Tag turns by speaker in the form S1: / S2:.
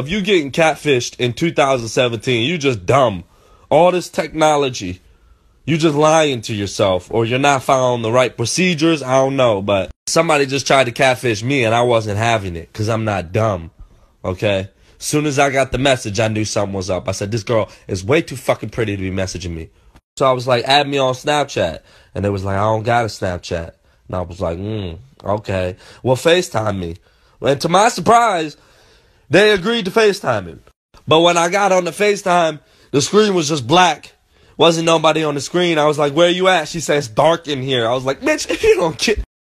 S1: If you getting catfished in 2017, you just dumb. All this technology, you just lying to yourself, or you're not following the right procedures. I don't know, but somebody just tried to catfish me, and I wasn't having it because I'm not dumb. Okay. Soon as I got the message, I knew something was up. I said, "This girl is way too fucking pretty to be messaging me." So I was like, "Add me on Snapchat," and they was like, "I don't got a Snapchat," and I was like, "Hmm, okay." Well, Facetime me, and to my surprise they agreed to FaceTime him. But when I got on the FaceTime, the screen was just black. Wasn't nobody on the screen. I was like, where you at? She says, dark in here. I was like, bitch, if you don't get